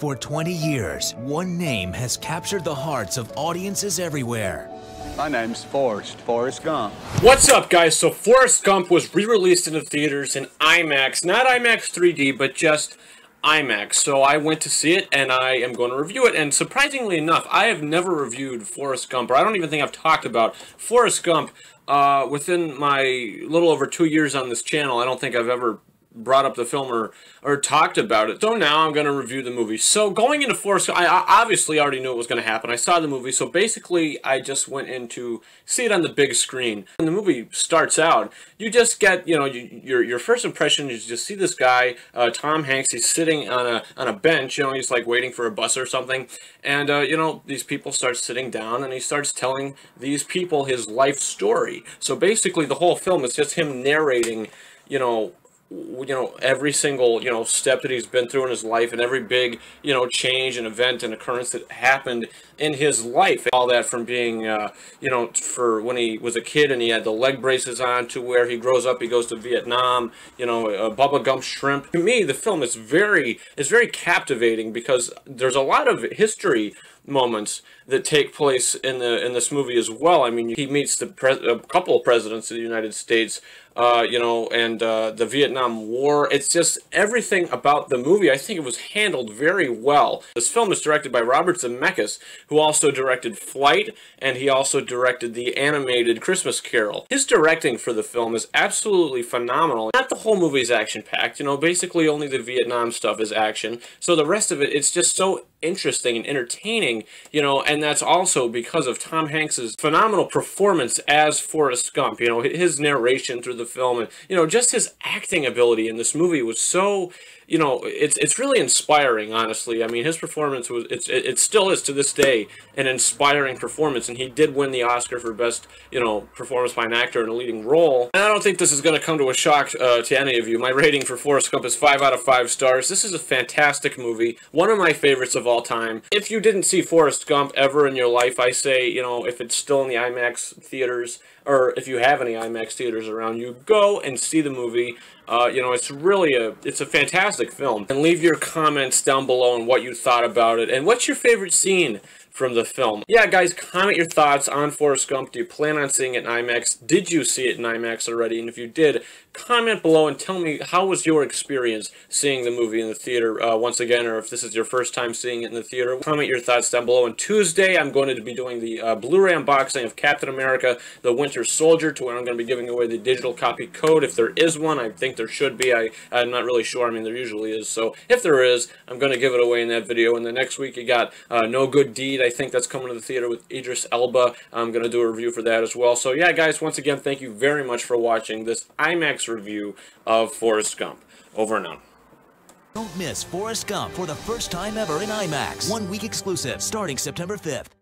For 20 years, one name has captured the hearts of audiences everywhere. My name's Forrest, Forrest Gump. What's up, guys? So, Forrest Gump was re-released in the theaters in IMAX. Not IMAX 3D, but just IMAX. So I went to see it, and I am going to review it. And surprisingly enough, I have never reviewed Forrest Gump, or I don't even think I've talked about Forrest Gump uh, within my little over two years on this channel. I don't think I've ever brought up the film or, or talked about it. So now I'm going to review the movie. So going into Forrest, I obviously already knew it was going to happen. I saw the movie, so basically I just went in to see it on the big screen. When the movie starts out, you just get, you know, you, your your first impression is just see this guy, uh, Tom Hanks, he's sitting on a on a bench, you know, he's like waiting for a bus or something, and, uh, you know, these people start sitting down and he starts telling these people his life story. So basically the whole film is just him narrating, you know, you know every single you know step that he's been through in his life and every big you know change and event and occurrence that happened in his life. All that from being uh, you know for when he was a kid and he had the leg braces on to where he grows up he goes to Vietnam you know uh, Bubba Gump shrimp. To me the film is very is very captivating because there's a lot of history moments that take place in the in this movie as well. I mean, he meets the a couple of presidents of the United States, uh, you know, and uh, the Vietnam War. It's just everything about the movie. I think it was handled very well. This film is directed by Robert Zemeckis, who also directed Flight, and he also directed the animated Christmas Carol. His directing for the film is absolutely phenomenal. Not the whole movie is action-packed, you know, basically only the Vietnam stuff is action. So the rest of it, it's just so interesting and entertaining, you know, and that's also because of Tom Hanks's phenomenal performance as Forrest Gump, you know, his narration through the film and, you know, just his acting ability in this movie was so you know, it's it's really inspiring, honestly. I mean, his performance was it's it, it still is to this day an inspiring performance, and he did win the Oscar for best you know performance by an actor in a leading role. And I don't think this is going to come to a shock uh, to any of you. My rating for Forrest Gump is five out of five stars. This is a fantastic movie, one of my favorites of all time. If you didn't see Forrest Gump ever in your life, I say you know if it's still in the IMAX theaters or if you have any IMAX theaters around you, go and see the movie. Uh, you know, it's really a it's a fantastic film. And leave your comments down below on what you thought about it and what's your favorite scene from the film. Yeah, guys, comment your thoughts on Forrest Gump. Do you plan on seeing it in IMAX? Did you see it in IMAX already? And if you did, comment below and tell me how was your experience seeing the movie in the theater uh, once again, or if this is your first time seeing it in the theater. Comment your thoughts down below. And Tuesday, I'm going to be doing the uh, Blu-ray unboxing of Captain America, The Winter Soldier, to where I'm going to be giving away the digital copy code. If there is one, I think there should be. I, I'm not really sure. I mean, there usually is. So if there is, I'm going to give it away in that video. And the next week, you got uh, No Good Deed. I think that's coming to the theater with Idris Elba. I'm going to do a review for that as well. So yeah, guys, once again, thank you very much for watching this IMAX review of Forrest Gump. Over and out. Don't miss Forrest Gump for the first time ever in IMAX. One week exclusive starting September 5th.